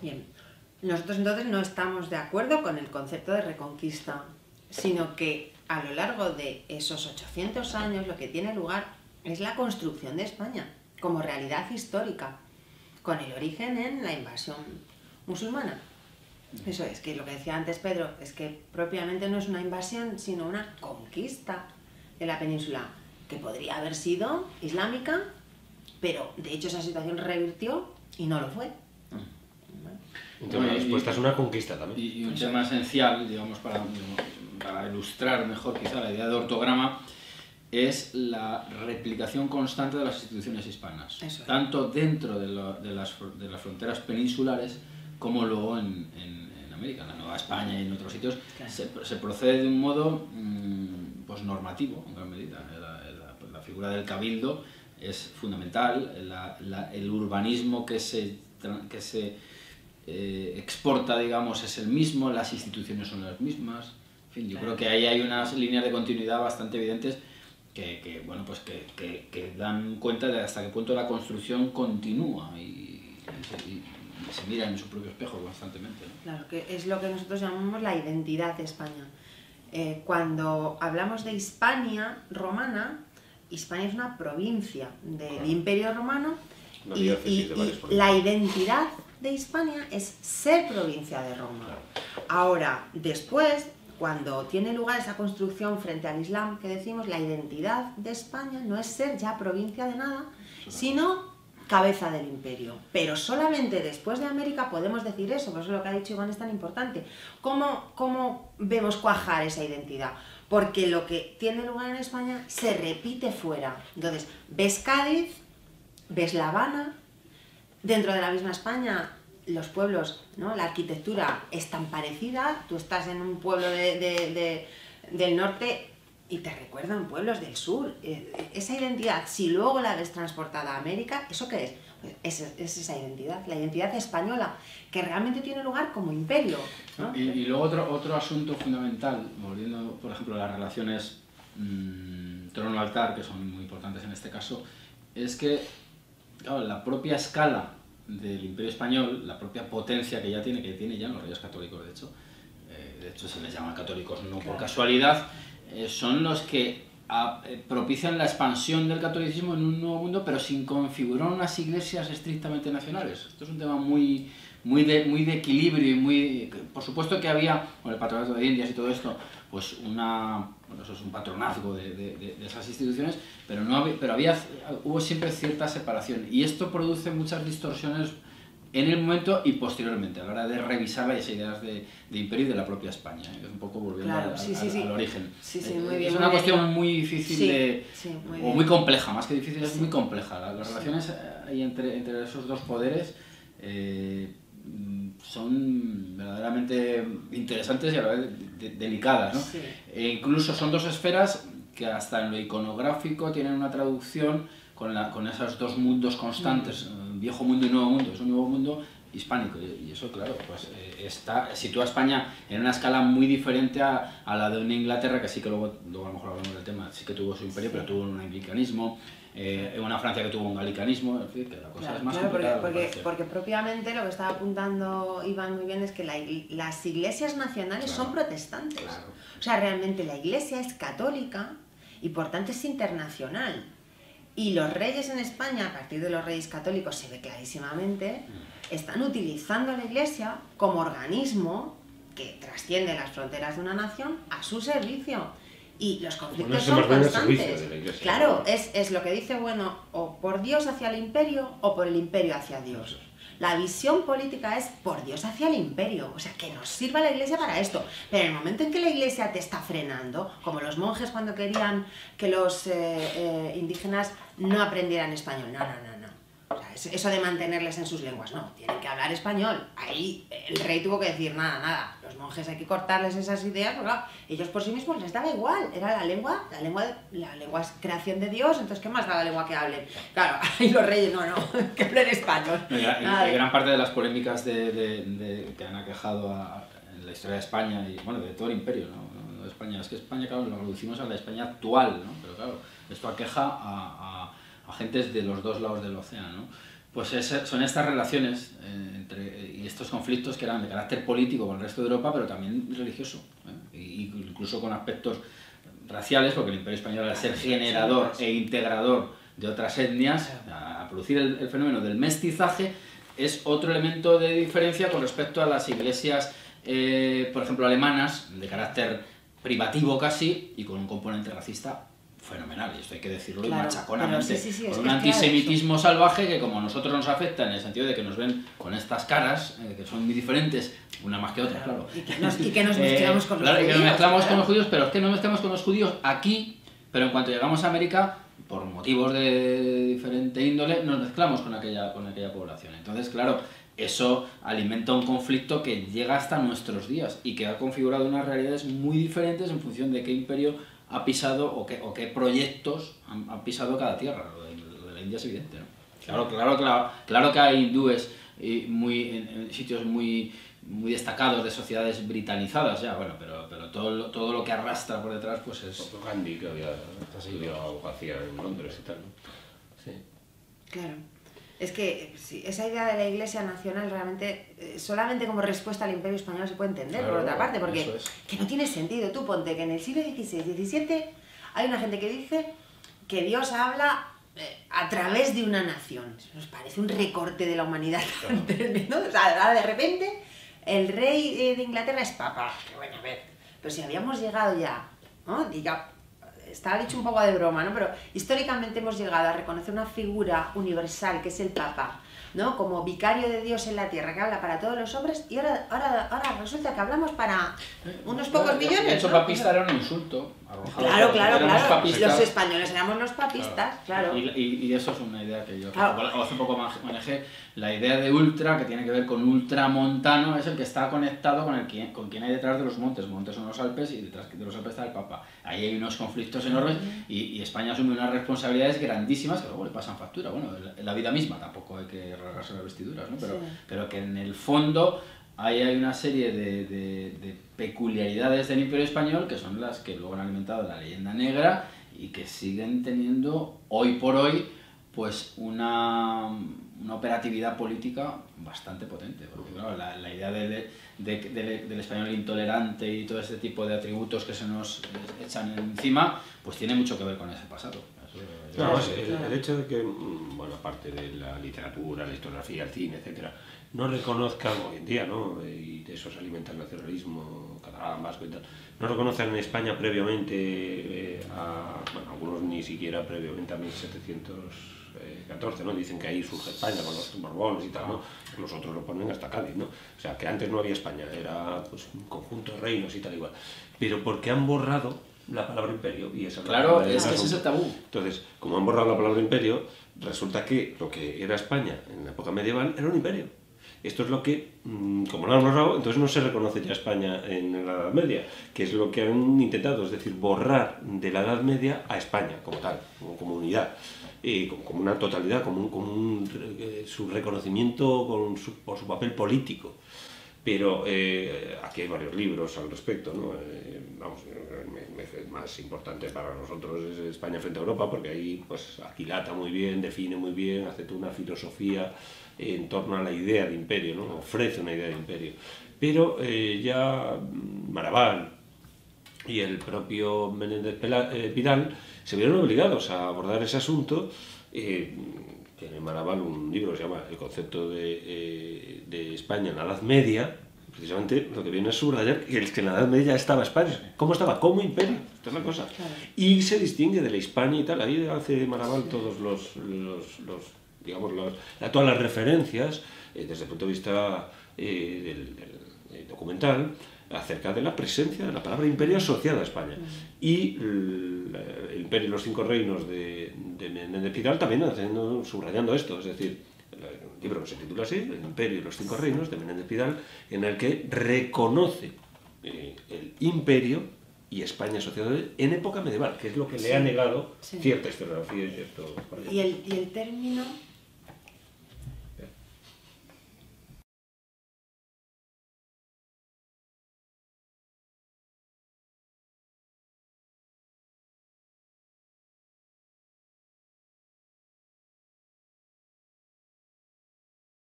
Bien, nosotros entonces no estamos de acuerdo con el concepto de reconquista, sino que a lo largo de esos 800 años lo que tiene lugar es la construcción de España como realidad histórica, con el origen en la invasión musulmana. Eso es, que lo que decía antes Pedro, es que propiamente no es una invasión, sino una conquista de la península, que podría haber sido islámica, pero de hecho esa situación revirtió y no lo fue. Entonces, la respuesta es una conquista también. Y, un tema esencial, digamos, para, para ilustrar mejor quizá la idea de ortograma, es la replicación constante de las instituciones hispanas, tanto dentro de, de, las, de, las, fronteras peninsulares como luego en, en, América, en la Nueva España y en otros sitios, se, se, procede de un modo mmm, pues normativo, en gran medida. La, la, figura del cabildo es fundamental, el urbanismo que se, que se eh, exporta, digamos, es el mismo, las instituciones son las mismas. En fin, yo creo que ahí hay unas líneas de continuidad bastante evidentes que, que bueno, pues que, que, que, dan cuenta de hasta qué punto la construcción continúa y, y, se, mira en su propio espejo constantemente. Claro, que es lo que nosotros llamamos la identidad de España. Eh, cuando hablamos de Hispania romana, Hispania es una provincia del Imperio Romano y, y, la identidad de Hispania es ser provincia de Roma. Ahora, después, cuando tiene lugar esa construcción frente al Islam que decimos, la identidad de España no es ser ya provincia de nada, sino cabeza del imperio. Pero solamente después de América podemos decir eso, por eso lo que ha dicho Iván es tan importante. ¿Cómo, cómo vemos cuajar esa identidad? Porque lo que tiene lugar en España se repite fuera. Entonces, ves Cádiz, ves La Habana, dentro de la misma España los pueblos, ¿no? la arquitectura es tan parecida, tú estás en un pueblo de, de, de, del norte y te recuerdan pueblos del sur. Eh, esa identidad, si luego la ves transportada a América, ¿eso qué es? Pues es, es, esa identidad, la identidad española, que realmente tiene lugar como imperio. Y, luego otro, otro asunto fundamental, volviendo por ejemplo a las relaciones mmm, trono-altar, que son muy importantes en este caso, es que claro, la propia escala del Imperio Español, la propia potencia que ya tiene, que tiene ya los reyes católicos, de hecho, eh, de hecho se les llama católicos no por casualidad, eh, son los que a, eh, propician la expansión del catolicismo en un nuevo mundo, pero sin configurar unas iglesias estrictamente nacionales. Esto es un tema muy, muy, de, muy de equilibrio y muy... Por supuesto que había, con el patronato de Indias y todo esto, pues una, bueno, eso es un patronazgo de, de, de, esas instituciones, pero, no había, pero había, hubo siempre cierta separación y esto produce muchas distorsiones en el momento y posteriormente, a la hora de revisar las ideas de, de imperio y de la propia España, ¿eh? es un poco volviendo claro, sí, sí, sí. al, origen. Muy bien, es una muy cuestión bien. muy difícil de, muy o muy compleja, más que difícil, es muy compleja. Las, las relaciones ahí entre, entre esos dos poderes eh, son verdaderamente interesantes y a la vez de, delicadas. ¿no? Sí. E incluso son dos esferas que hasta en lo iconográfico tienen una traducción con, la, con esos dos mundos constantes, mm. viejo mundo y nuevo mundo. Es un nuevo mundo hispánico y eso claro pues eh, está sitúa a España en una escala muy diferente a, a, la de una Inglaterra que sí que luego, luego a lo mejor hablamos del tema sí que tuvo su imperio sí. pero tuvo un anglicanismo eh, una Francia que tuvo un galicanismo, en fin, que la cosa claro, es más claro, complicada. Porque, porque, porque, propiamente lo que estaba apuntando Iván muy bien es que la, las iglesias nacionales claro, son protestantes. O sea, realmente la iglesia es católica y por tanto es internacional. Y los reyes en España, a partir de los reyes católicos se ve clarísimamente, mm. están utilizando a la iglesia como organismo que trasciende las fronteras de una nación a su servicio y los conflictos bueno, son constantes. Claro, es, es lo que dice, bueno, o por Dios hacia el imperio o por el imperio hacia Dios. La visión política es por Dios hacia el imperio, o sea, que nos sirva la iglesia para esto. Pero en el momento en que la iglesia te está frenando, como los monjes cuando querían que los eh, eh, indígenas no aprendieran español, no, no, no, eso de mantenerles en sus lenguas, no, tienen que hablar español. Ahí el rey tuvo que decir nada, nada. Los monjes hay que cortarles esas ideas, porque claro, ellos por sí mismos les daba igual. Era la lengua, la lengua, la lengua es creación de Dios, entonces ¿qué más da la lengua que hablen? Claro, y los reyes, no, no, que hablen español. No, ya, gran parte de las polémicas de, de, de, que han aquejado a, en la historia de España y bueno, de todo el imperio, ¿no? no de España. Es que España, claro, lo reducimos a la España actual, ¿no? Pero claro, esto aqueja a, a a gentes de los dos lados del océano. Pues es, son estas relaciones eh, entre, y estos conflictos que eran de carácter político con el resto de Europa, pero también religioso, ¿eh? incluso con aspectos raciales, porque el Imperio Español al ser generador e integrador de otras etnias, a, producir el, fenómeno del mestizaje, es otro elemento de diferencia con respecto a las iglesias, eh, por ejemplo, alemanas, de carácter privativo casi, y con un componente racista fenomenal, y esto hay que decirlo machaconamente, con un antisemitismo salvaje que como a nosotros nos afecta en el sentido de que nos ven con estas caras, eh, que son muy diferentes, una más que otra, claro. Y que nos, mezclamos con los claro, judíos. Y que nos mezclamos con los judíos, pero es que nos mezclamos con los judíos aquí, pero en cuanto llegamos a América, por motivos de diferente índole, nos mezclamos con aquella, con aquella población. Entonces, claro, eso alimenta un conflicto que llega hasta nuestros días y que ha configurado unas realidades muy diferentes en función de qué imperio ha pisado o qué, o qué proyectos han, pisado cada tierra. Lo de, la India es evidente, ¿no? Claro, claro, claro, claro que hay hindúes muy, en, sitios muy, muy destacados de sociedades britanizadas ya, bueno, pero, pero todo, lo, todo lo que arrastra por detrás pues es... Gandhi, que había estudiado abogacía en Londres y tal, ¿no? Sí. Claro. Es que sí, esa idea de la Iglesia Nacional realmente, eh, solamente como respuesta al Imperio Español se puede entender, por otra parte, porque que no tiene sentido. Tú ponte que en el siglo XVI, XVII hay una gente que dice que Dios habla eh, a través de una nación. Nos parece un recorte de la humanidad ¿no? O sea, de repente el rey eh, de Inglaterra es papa. Bueno, a ver, pero si habíamos llegado ya, ¿no? Diga, estaba dicho un poco de broma, ¿no? Pero históricamente hemos llegado a reconocer una figura universal que es el Papa, ¿no? Como vicario de Dios en la tierra, que habla para todos los hombres, y ahora, ahora, ahora resulta que hablamos para unos pocos millones. De hecho, papista era un insulto. Claro, claro, claro. Los españoles éramos los papistas, claro. Y, y, eso es una idea que yo hace poco manejé. La idea de ultra, que tiene que ver con ultramontano, es el que está conectado con, el, con quien hay detrás de los montes. Montes son los Alpes y detrás de los Alpes está el Papa. Ahí hay unos conflictos enormes y, y España asume unas responsabilidades grandísimas que luego le pasan factura. Bueno, en la vida misma tampoco hay que rasgarse las vestiduras, ¿no? Pero, pero que en el fondo ahí hay una serie de, de, peculiaridades del Imperio Español que son las que luego han alimentado la leyenda negra y que siguen teniendo hoy por hoy pues una, una operatividad política bastante potente. Porque claro, la, la idea de, del español intolerante y todo ese tipo de atributos que se nos echan encima, pues tiene mucho que ver con ese pasado. el, hecho de que, mm, bueno, aparte de la literatura, la historiografía, el cine, etcétera, no reconozcan hoy en día, ¿no? y de eso se alimenta el nacionalismo catalán, vasco y tal, no reconocen en España previamente, eh, a, bueno, algunos ni siquiera previamente a 1714, ¿no? Dicen que ahí surge España con los Borbones y tal, ¿no? Los otros lo ponen hasta Cádiz, ¿no? O sea, que antes no había España, era pues, un conjunto de reinos y tal igual. Pero porque han borrado la palabra imperio y esa Claro, es que ese es el tabú. Entonces, como han borrado la palabra imperio, resulta que lo que era España en la época medieval era un imperio. Esto es lo que, mm, como lo han borrado, entonces no se reconoce ya España en la Edad Media, que es lo que han intentado, es decir, borrar de la Edad Media a España como tal, como comunidad, y como, una totalidad, como, un, eh, su reconocimiento por su papel político. Pero eh, aquí hay varios libros al respecto, ¿no? Eh, vamos, el más importante para nosotros es España frente a Europa, porque ahí pues aquilata muy bien, define muy bien, hace toda una filosofía en torno a la idea de imperio, ¿no? ofrece una idea de imperio. Pero eh, ya Maraval y el propio Menéndez eh, Pidal se vieron obligados a abordar ese asunto. Eh, tiene Maraval un libro que se llama El concepto de, de España en la Edad Media, precisamente lo que viene a subrayar que el que en la Edad Media estaba España. ¿Cómo estaba? Como imperio. Esta es la cosa. Y se distingue de la Hispania y tal. Ahí hace Maraval todos los, los, los digamos, todas las referencias eh, desde el punto de vista eh, del, documental acerca de la presencia de la palabra imperio asociada a España. Y el, imperio y los cinco reinos de, de Pidal también haciendo, subrayando esto, es decir, el libro que se titula así, El imperio y los cinco reinos de Menéndez Pidal, en el que reconoce eh, el imperio y España asociado él en época medieval, que es lo que le ha negado cierta historiografía y cierto... Y el, y el término